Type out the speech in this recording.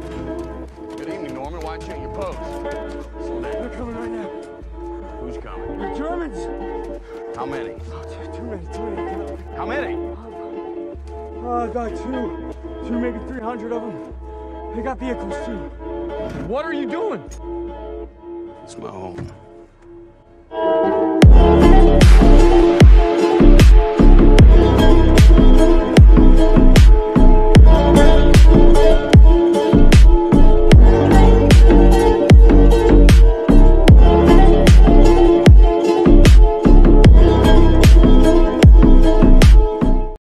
Good evening, Norman. why don't you pose? your post? They're coming right now. Who's coming? The Germans. How many? Oh, too, many, too many. How many? Oh, about two, two, maybe 300 of them. They got vehicles too. What are you doing? It's my home.